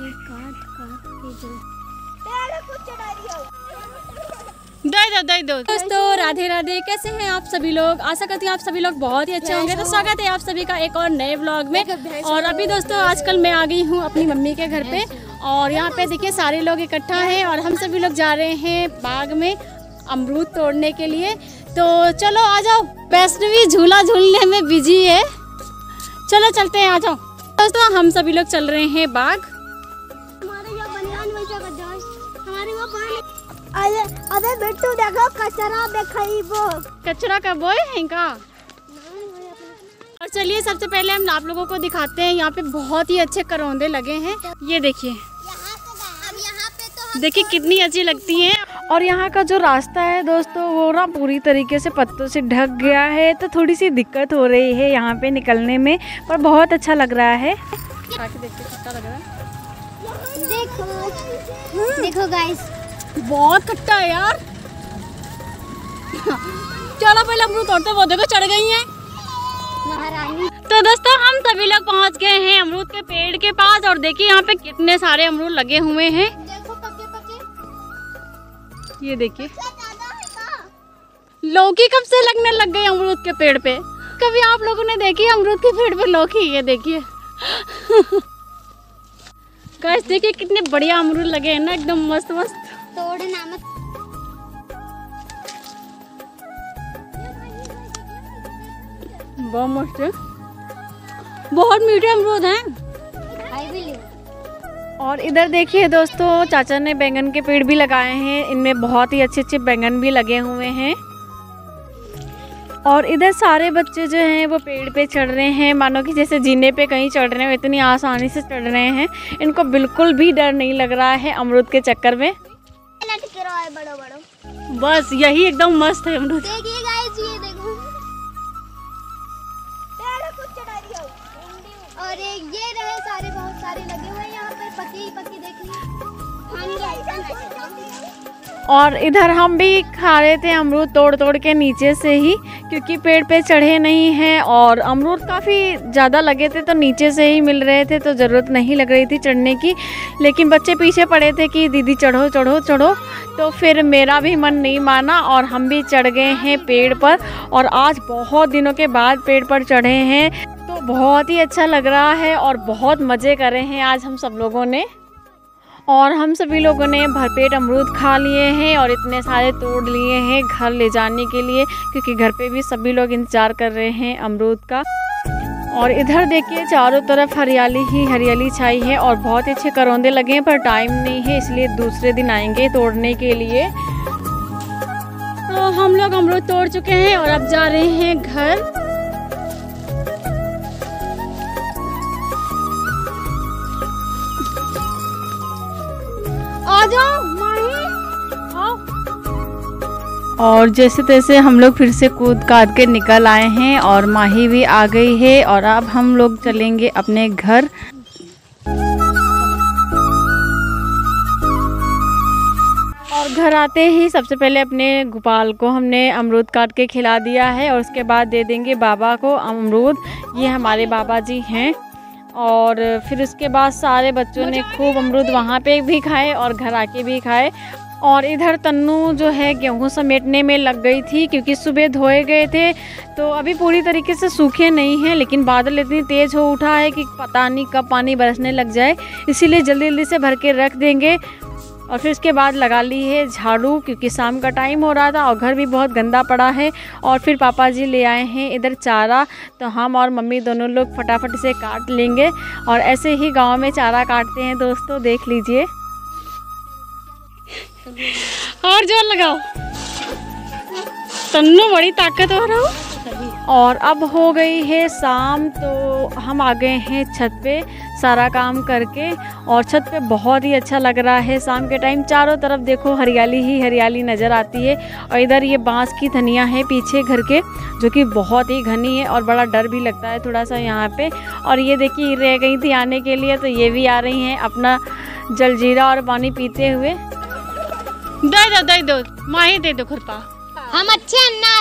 काट काट के दे, दो दे, दो। दोस्तों, राधे राधे, कैसे हैं आप सभी लोग? आशा करती हूँ आप सभी लोग बहुत ही अच्छे होंगे। तो स्वागत है आप सभी का एक और नए ब्लॉग में। और अभी दोस्तों, आजकल मैं आ गई हूँ अपनी मम्मी के घर पे। और यहाँ पे देखिए, सारे लोग इकट्ठा हैं और हम सभी लोग जा रहे हैं बाग में अमरूद तोड़ने के लिए। तो चलो, आ जाओ। वैष्णवी झूला झूलने में बिज़ी है। चलो, चलते हैं, आ जाओ। दोस्तों, हम सभी लोग चल रहे हैं बाग। हमारे वहाँ पानी अरे अबे बिट्टू देखो कचरा देखई वो। कचरा का बोए हैं का और चलिए सबसे पहले हम आप लोगों को दिखाते हैं यहाँ पे बहुत ही अच्छे करौंदे लगे हैं। ये देखिए। यहाँ पे तो देखिए कितनी अच्छी लगती हैं। और यहाँ का जो रास्ता है दोस्तों वो ना पूरी तरीके से पत्तों से ढक गया है। तो थोड़ी सी दिक्कत हो रही है यहाँ पे निकलने में पर बहुत अच्छा लग रहा है। देखो। देखो गाइस बहुत खट्टा है यार। चलो पहले अमरूद तोड़ते वो देखो चढ़ गई हैं। महारानी। तो दोस्तों हम सभी लोग पहुँच गए हैं अमरूद के पेड़ के पास और देखिए यहाँ पे कितने सारे अमरूद लगे हुए हैं। देखो पके पके। ये देखिए। है लौकी कब से लगने लग गई अमरूद के पेड़ पे? कभी आप लोगों ने देखी अमरूद के पेड़ पे लौकी? ये देखिए। गाइस देखिए कितने बढ़िया अमरूद लगे हैं ना एकदम मस्त मस्त। तोड़ना मत। बहुत मस्त है। बहुत मीठे अमरूद हैं। और इधर देखिए दोस्तों चाचा ने बैंगन के पेड़ भी लगाए हैं। इनमें बहुत ही अच्छे अच्छे बैंगन भी लगे हुए हैं। और इधर सारे बच्चे जो हैं वो पेड़ पे चढ़ रहे हैं। मानो कि जैसे जीने पे कहीं चढ़ रहे हैं इतनी आसानी से चढ़ रहे हैं। इनको बिल्कुल भी डर नहीं लग रहा है अमरूद के चक्कर में। है बड़ो बड़ो। बस यही एकदम मस्त है अमरूद। देखिए गाइस ये देखो। पेड़ कुछ चढ़ा रही हो और ये ये रहे सारे बहुत सारे लगे हुए हैं यहाँ पे पके ही पके देखिए। गाइस और इधर हम भी खा रहे थे अमरूद तोड़ तोड़ के नीचे से ही, क्योंकि पेड़ पे चढ़े नहीं हैं और अमरूद काफ़ी ज़्यादा लगे थे तो नीचे से ही मिल रहे थे तो ज़रूरत नहीं लग रही थी चढ़ने की। लेकिन बच्चे पीछे पड़े थे कि, दीदी, चढ़ो चढ़ो चढ़ो। तो फिर मेरा भी मन नहीं माना और हम भी चढ़ गए हैं पेड़ पर और आज बहुत दिनों के बाद पेड़ पर चढ़े हैं। तो बहुत ही अच्छा लग रहा है और बहुत मज़े करे हैं आज हम सब लोगों ने। और हम सभी लोगों ने भरपेट अमरूद खा लिए हैं और इतने सारे तोड़ लिए हैं घर ले जाने के लिए, क्योंकि घर पे भी सभी लोग इंतज़ार कर रहे हैं अमरूद का। और इधर देखिए, चारों तरफ़ हरियाली ही हरियाली छाई है और बहुत अच्छे करौंदे लगे हैं, पर टाइम नहीं है, इसलिए दूसरे दिन आएँगे तोड़ने के लिए। तो हम लोग अमरूद तोड़ चुके हैं और अब जा रहे हैं घर। और जैसे तैसे हम लोग फिर से कूद काद के निकल आए हैं और माही भी आ गई है और अब हम लोग चलेंगे अपने घर। और घर आते ही सबसे पहले अपने गोपाल को हमने अमरूद काट के खिला दिया है और उसके बाद दे देंगे बाबा को अमरूद। ये हमारे बाबा जी हैं। और फिर उसके बाद सारे बच्चों ने खूब अमरूद वहाँ पे भी खाए और घर आके भी खाए। और इधर तन्नू जो है गेहूँ समेटने में लग गई थी क्योंकि सुबह धोए गए थे। तो अभी पूरी तरीके से सूखे नहीं हैं लेकिन बादल इतनी तेज़ हो उठा है कि पता नहीं कब पानी बरसने लग जाए। इसीलिए जल्दी जल्दी से भर के रख देंगे। और फिर उसके बाद लगा ली है झाड़ू, क्योंकि शाम का टाइम हो रहा था और घर भी बहुत गंदा पड़ा है। और फिर पापा जी ले आए हैं इधर चारा तो हम और मम्मी दोनों लोग फटाफट से काट लेंगे। और ऐसे ही गाँव में चारा काटते हैं दोस्तों, देख लीजिए। और ज़ोर लगाओ। तन्नू, बड़ी ताकतवर हो। और अब हो गई है शाम तो हम आ गए हैं छत पे सारा काम करके और छत पे बहुत ही अच्छा लग रहा है शाम के टाइम। चारों तरफ़ देखो हरियाली ही हरियाली नज़र आती है और इधर ये बाँस की धनिया है पीछे घर के जो कि बहुत ही घनी है और बड़ा डर भी लगता है थोड़ा सा यहाँ पे। और ये देखिए रह गई थी आने के लिए तो ये भी आ रही हैं अपना जलजीरा और पानी पीते हुए। दे दो दे दो माही दे दो खुरपा। हम अच्छे अन्ना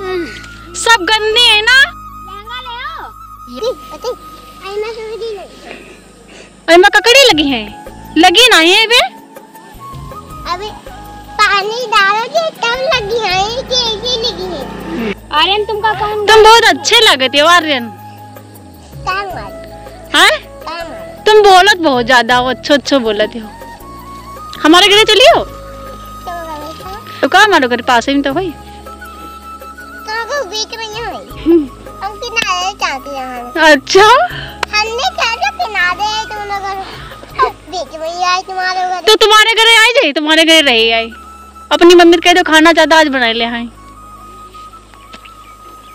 सब गंदे है ना? लहंगा ले आओ। पति आई मैं सूरी नहीं अरे मैं ककड़ी लगी है? लगी नहीं है वे? अभी पानी डालोगे तब लगी है कि ऐसे लगी है। आर्यन तुमका कौन तुम बहुत अच्छे लगते हो आर्यन। काम हैं। काम तुम बोलत बहुत ज़्यादा हो अच्छो अच्छो बोलते हो। हमारे घर चलियो? तो तो कहा हमारे घर पास में तो भाई को बीच में नहीं हुई हम किनारे चाहते हैं अच्छा? हमने क्या किनारे है बीच में ही आए तुम्हारे घर। तो तुम्हारे घर आई जाई तुम्हारे घर रही आई। अपनी मम्मी कह दो खाना ज़्यादा आज बना ले आई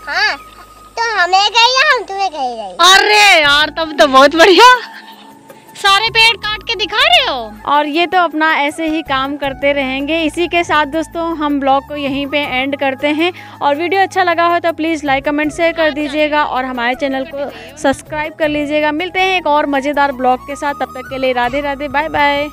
हाँ तो हमें गई या हम तुम्हें गई? अरे यार तब तो बहुत बढ़िया। सारे पेड़ काट के दिखा रहे हो? और ये तो अपना ऐसे ही काम करते रहेंगे। इसी के साथ दोस्तों, हम ब्लॉग को यहीं पे एंड करते हैं। और वीडियो अच्छा लगा हो तो प्लीज़ लाइक कमेंट शेयर कर दीजिएगा। और हमारे चैनल को सब्सक्राइब कर लीजिएगा। मिलते हैं एक और मज़ेदार ब्लॉग के साथ। तब तक के लिए राधे राधे बाय बाय